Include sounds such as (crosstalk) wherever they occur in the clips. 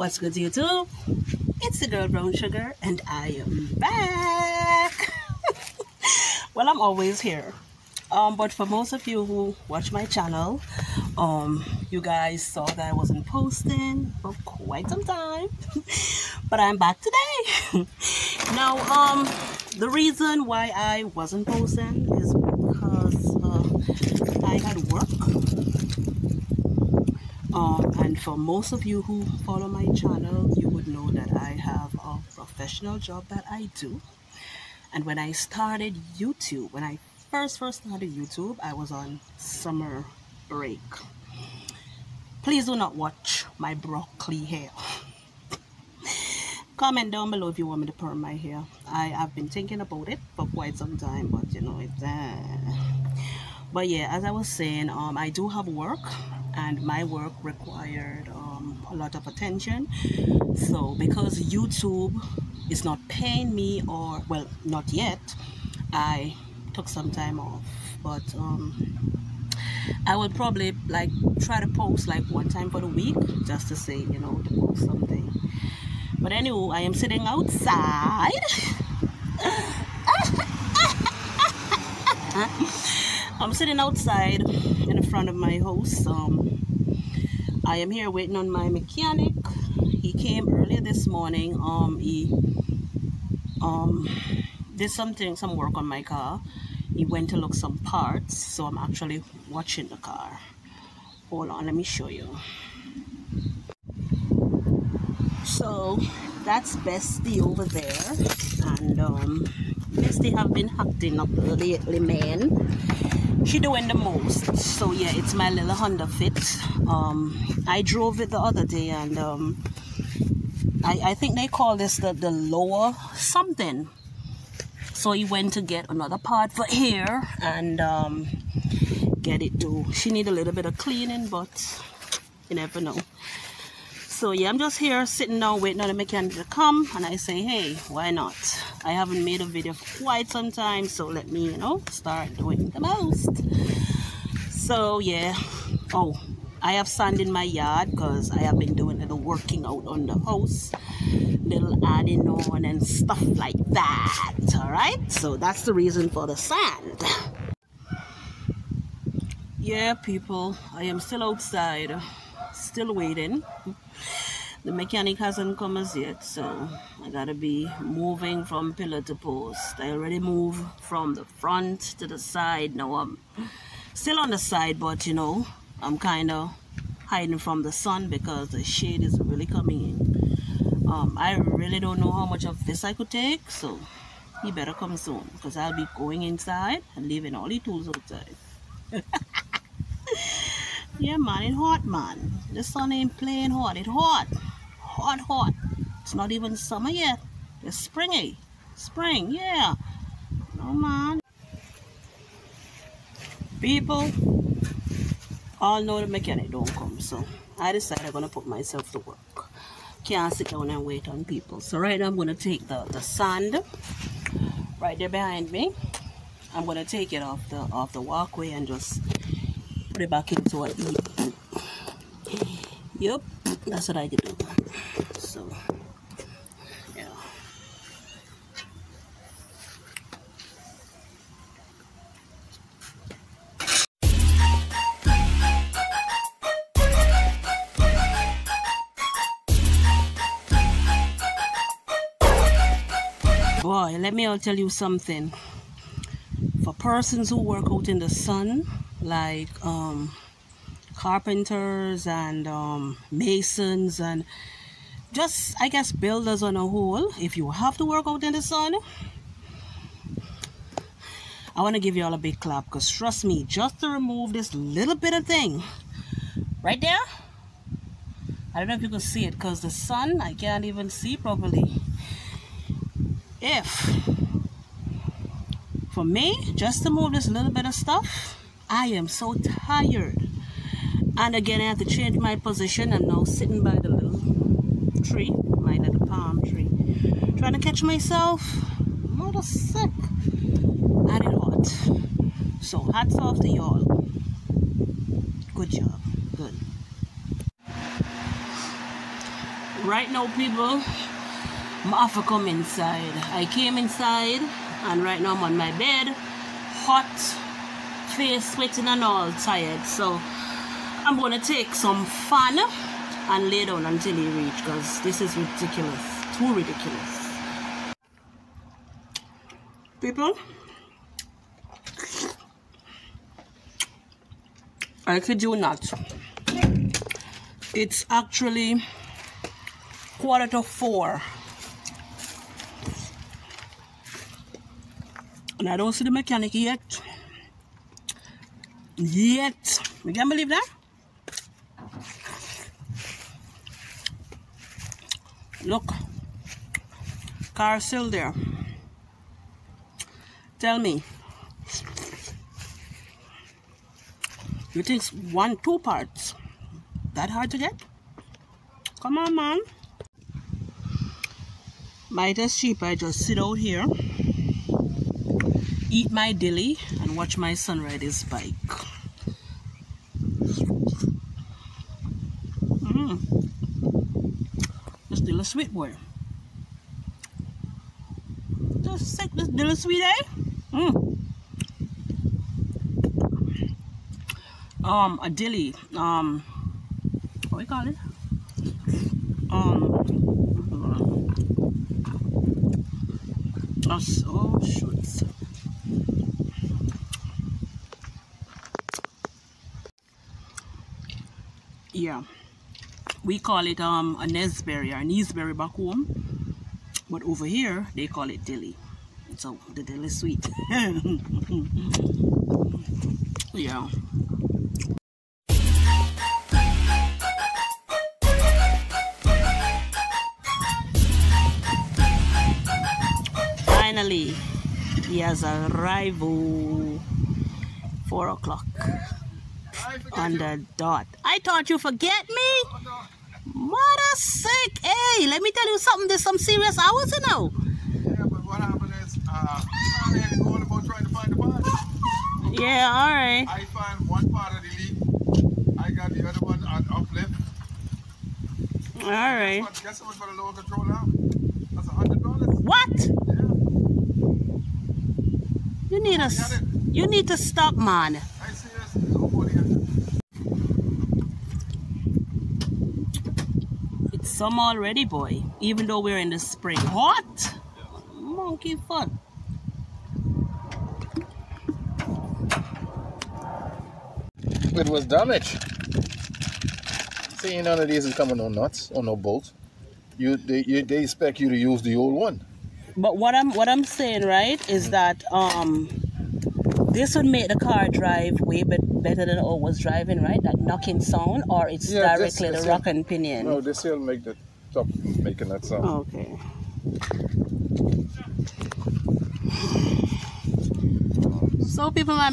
What's good, YouTube? It's the girl Brown Sugar, and I am back. (laughs) well, I'm always here. Um, but for most of you who watch my channel, um, you guys saw that I wasn't posting for quite some time, (laughs) but I'm back today. (laughs) now, um, the reason why I wasn't posting is because uh, I had work and for most of you who follow my channel you would know that I have a professional job that I do. And when I started YouTube when I first first started YouTube I was on summer break. Please do not watch my broccoli hair. Comment down below if you want me to perm my hair. I have been thinking about it for quite some time but you know it's uh... but yeah as I was saying um I do have work and my work required um, a lot of attention. So because YouTube is not paying me or well not yet I took some time off. But um, I will probably like try to post like one time for the week just to say you know to post something. But anyway I am sitting outside (laughs) (laughs) I'm sitting outside in front of my house. Um, I am here waiting on my mechanic. He came earlier this morning. Um, he um, did something, some work on my car. He went to look some parts, so I'm actually watching the car. Hold on, let me show you. So that's Bestie over there, and um, Bestie have been acting up lately, man she doing the most? So yeah it's my little honda fit. Um i drove it the other day and um i i think they call this the the lower something. So he went to get another part for here and um get it to she need a little bit of cleaning but you never know. So yeah i'm just here sitting down waiting on the mechanic to come and i say hey why not i haven't made a video for quite some time so let me you know start doing the most. So yeah. Oh i have sand in my yard because i have been doing a little working out on the house little adding on and stuff like that all right so that's the reason for the sand. Yeah people i am still outside still waiting. The mechanic hasn't come as yet so Gotta be moving from pillar to post. I already moved from the front to the side. Now I'm still on the side but you know I'm kind of hiding from the sun because the shade is really coming in. Um, I really don't know how much of this I could take so he better come soon because I'll be going inside and leaving all the tools outside. (laughs) Yeah man it's hot man. The sun ain't playing hot. It's hot. Hot hot it's not even summer yet. It's springy. Spring yeah. No man people all know the mechanic don't come so I decided I'm gonna put myself to work. Can't sit down and wait on people. So right now I'm gonna take the the sand right there behind me. I'm gonna take it off the off the walkway and just put it back into a heap. (clears throat) Yep, that's what I do. So, Boy, let me all tell you something. For persons who work out in the sun, like um, carpenters and um, masons and just I guess builders on a whole if you have to work out in the sun I want to give you all a big clap because trust me just to remove this little bit of thing right there I don't know if you can see it because the sun I can't even see properly if for me just to move this little bit of stuff I am so tired. And again, I have to change my position. I'm now sitting by the little tree, my little palm tree, trying to catch myself. A little sick. And it hot. So hats off to y'all. Good job. Good. right now people I have to come inside. I came inside and right now I'm on my bed hot face sweating and all tired. So I'm gonna take some fun and lay down until he reach because this is ridiculous. Too ridiculous. People? I could do not. It's actually quarter to four and I don't see the mechanic yet yet. You can't believe that? Look. Car still there. Tell me. You think one two parts that hard to get? Come on man. Might as cheap I just sit out here eat my dilly and watch my son ride his bike. Mm. still a sweet boy. Just sick this little sweet eh? Mm. um a dilly um what we call it? Um that's oh shoots yeah. We call it um a nesberry or neesberry back home but over here they call it dilly. So the dilly sweet. (laughs) Yeah. Finally he has arrived. Four o'clock on the dot. I thought you forget me? What a sick hey let me tell you something. There's some serious hours you know. Yeah but what happened is uh going about trying to find the part yeah all right. I found one part of the leak i got the other one on uplift. All right. Guess how much for the lower control now? That's a hundred dollars. What? Yeah. You need a you need to stop man I serious nobody summer already boy. Even though we're in the spring. What monkey fun. It was damaged. See, none of these is coming on nuts or no bolts you they, you, they expect you to use the old one. But what i'm what i'm saying right is that um this would make the car drive way bit better than it was driving right? That knocking sound or it's Yeah, directly this- the rack and pinion? No this will make the top making that sound. Okay. So people might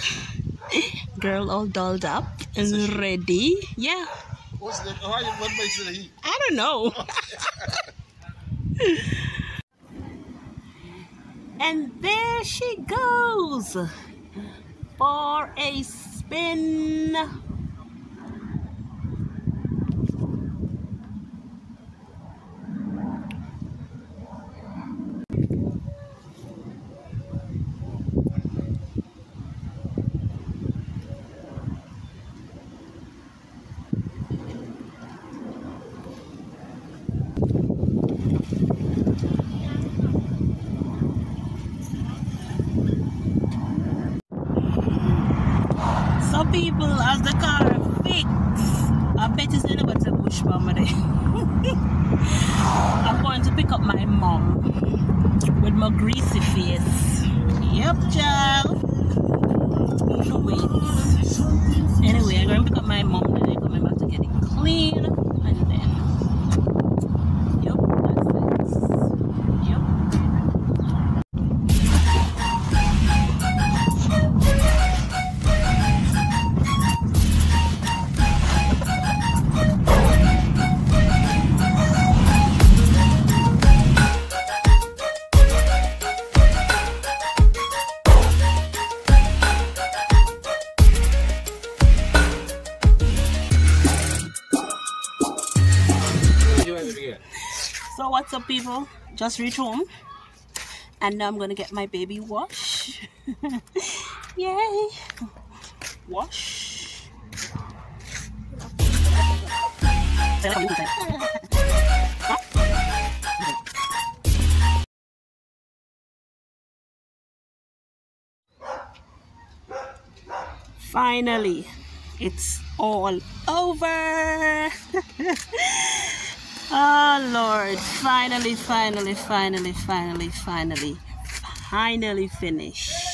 (sighs) Girl all dolled up and ready. Yeah. What's the, how, what makes it a heat? I don't know. (laughs) and there she goes for a spin. People, as the car fix, I bet it's to bush mama (laughs) there. I'm going to pick up my mom with my greasy face. Yep, child. No wait. what's up people? Just reached home. And now i'm gonna get my baby wash. (laughs) Yay. Wash. Finally it's all over (laughs) oh lord. Finally finally finally finally finally. Finally finished